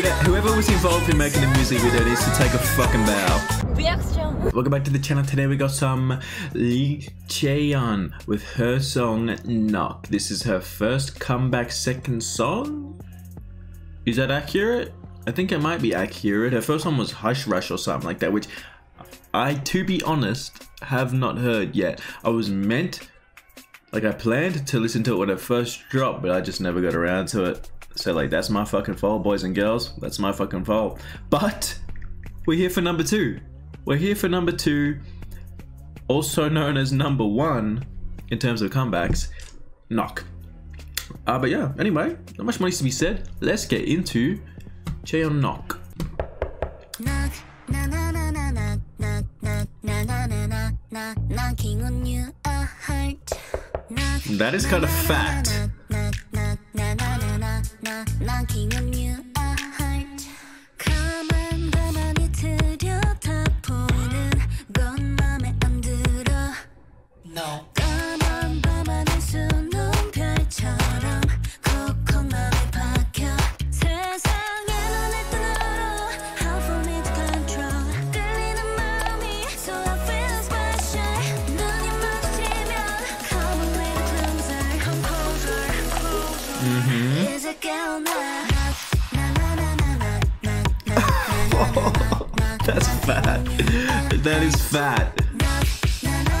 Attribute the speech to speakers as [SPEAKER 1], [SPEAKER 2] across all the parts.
[SPEAKER 1] whoever was involved in making the music video needs to take a fucking bow.
[SPEAKER 2] Reaction.
[SPEAKER 1] Welcome back to the channel. Today we got some Lee Chaeyeon with her song Knock. This is her first comeback second song. Is that accurate? I think it might be accurate. Her first one was Hush Rush or something like that, which I, to be honest, have not heard yet. I was meant, like I planned to listen to it when it first dropped, but I just never got around to it. So like, that's my fucking fault, boys and girls. That's my fucking fault. But we're here for number two. We're here for number two, also known as number one in terms of comebacks, Knock. Uh, but yeah, anyway, not much more needs to be said. Let's get into Chaeyeon Knock.
[SPEAKER 3] knock na na na na knock knock knock na na na na na knocking on you a heart knock
[SPEAKER 1] That is kind of fat.
[SPEAKER 3] 何気がにゅ have fat. moonlight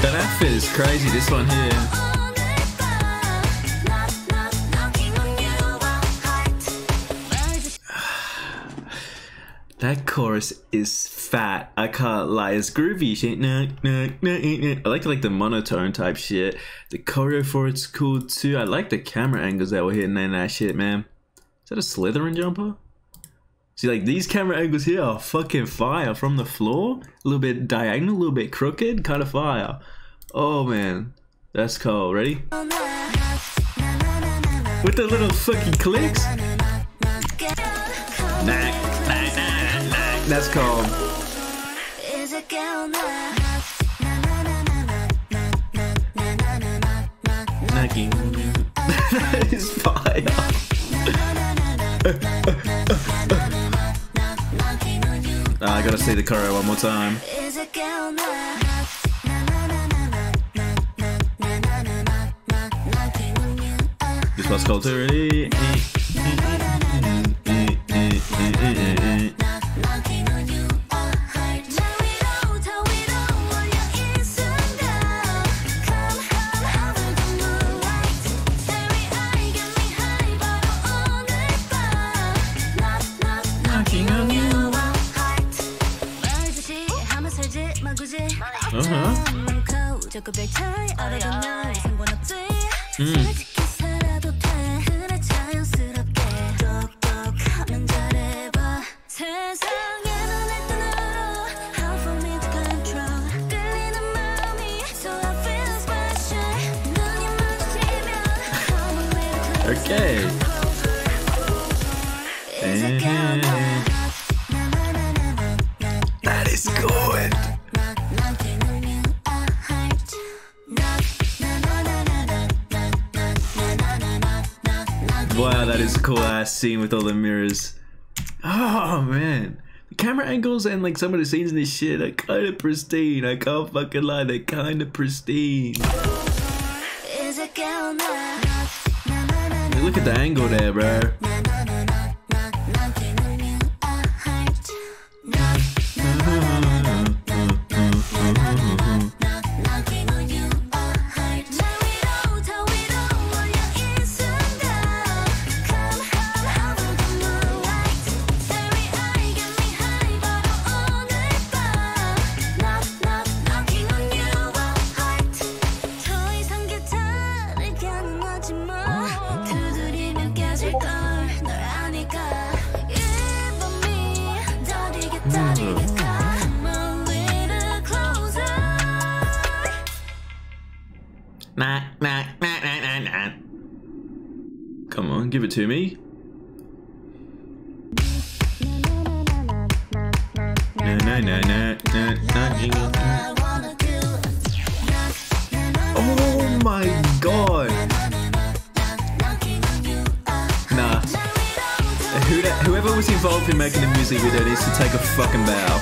[SPEAKER 1] That outfit is crazy. This one here. That chorus is fat. I can't lie. It's groovy shit. Nah, nah, nah. I like like the monotone type shit. The choreo for it's cool too. I like the camera angles that were hitting in that shit, man. Is that a Slytherin jumper? See, like these camera angles here are fucking fire from the floor. A little bit diagonal, a little bit crooked, kind of fire. Oh man, that's cool. Ready? With the little fucking clicks. Nah. That's called. Nagi. that is fire. oh, ah, I gotta see the choreo one more time. This one's called. Okay.
[SPEAKER 3] Okay.
[SPEAKER 1] That is cool. is a cool ass scene with all the mirrors. Oh man. The camera angles and like some of the scenes in this shit are kinda pristine. I can't fucking lie, they're kinda pristine. Look at the angle there, bro.
[SPEAKER 3] 두드리면 깨질 걸널 아니까 이 밤이 더디게 더디게 Come a little closer
[SPEAKER 1] Nah, nah, nah, nah, nah, nah. Come on, give it to me. Nah, na na na na na knocking on
[SPEAKER 3] I wanna do
[SPEAKER 1] Oh my god. Whoever was involved in making the music video needs to take a fucking bow.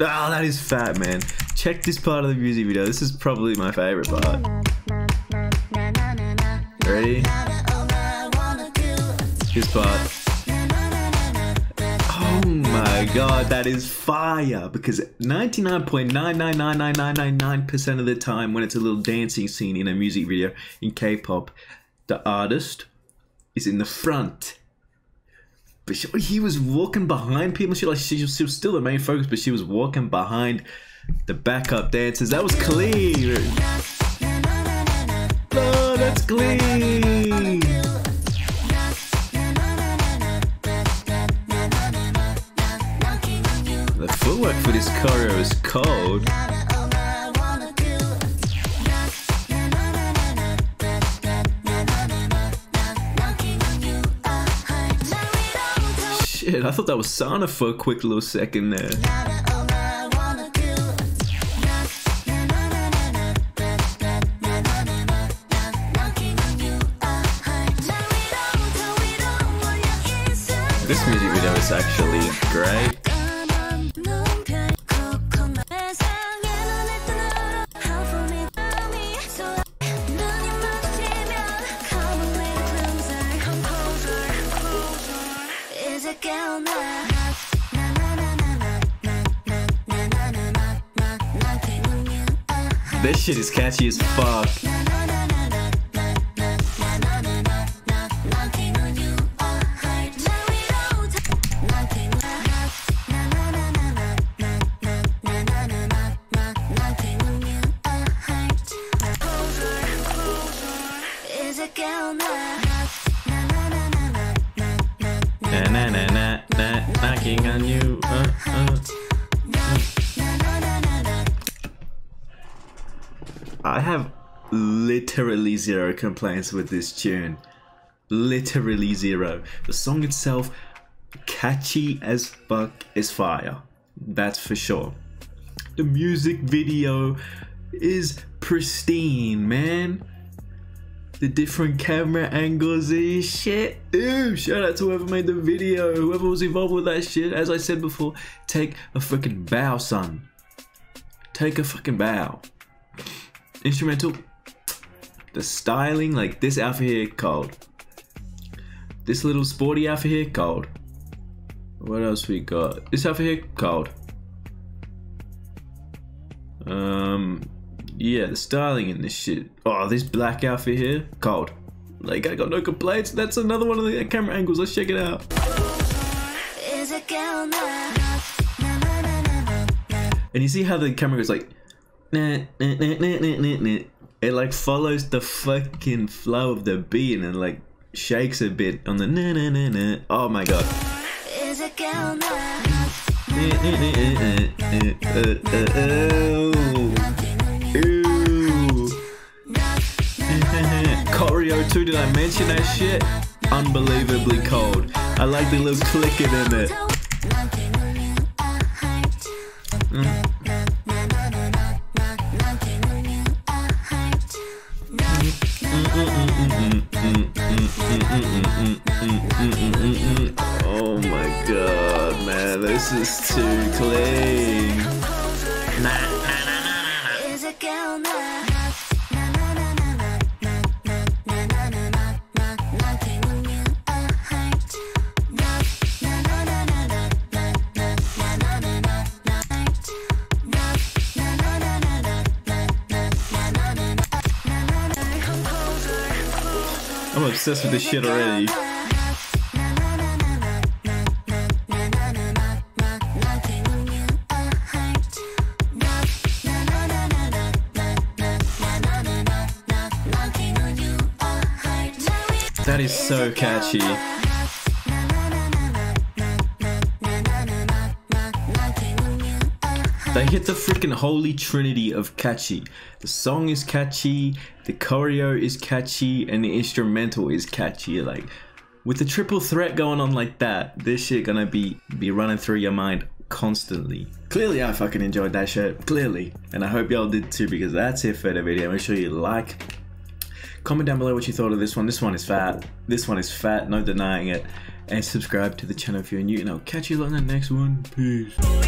[SPEAKER 1] Oh, that is fat, man. Check this part of the music video. This is probably my favorite part. Ready? This part. Oh my god, that is fire! Because 99.9999999% of the time when it's a little dancing scene in a music video in K-pop, the artist is in the front. But she, he was walking behind people. She like she, she was still the main focus, but she was walking behind the backup dancers. That was clean. Oh, that's clean. This choreo is cold. Shit, I thought that was Sana for a quick little second there. This music video is actually great. This shit is catchy as fuck.
[SPEAKER 3] Is it girl now?
[SPEAKER 1] Na na na na na knocking on you. Uh, uh. I have literally zero complaints with this tune. Literally zero. The song itself, catchy as fuck, is fire. That's for sure. The music video is pristine, man. The different camera angles is shit. Ooh, shout out to whoever made the video, whoever was involved with that shit. As I said before, take a freaking bow, son. Take a fucking bow. Instrumental. The styling, like this outfit here, cold. This little sporty outfit here, cold. What else we got? This outfit here, cold. Um, yeah, the styling in this shit. Oh, this black outfit here, cold. Like I got no complaints. That's another one of the camera angles. Let's check it out. And you see how the camera goes like, nah, nah, nah. It like follows the fucking flow of the beat and like shakes a bit on the na na na na. Oh my god.
[SPEAKER 3] Is it girl.
[SPEAKER 1] Choreo too, did I mention that shit? Unbelievably cold. I like the little clicking in it. Oh mm. Obsessed with this shit already. That is so catchy. They hit the freaking holy trinity of catchy. The song is catchy, the choreo is catchy, and the instrumental is catchy. Like with the triple threat going on like that, this shit gonna be be running through your mind constantly. Clearly, I fucking enjoyed that shit. Clearly, and I hope y'all did too because that's it for the video. Make sure you like, comment down below what you thought of this one. This one is fat. This one is fat. No denying it. And subscribe to the channel if you're new. And I'll catch you on the next one. Peace.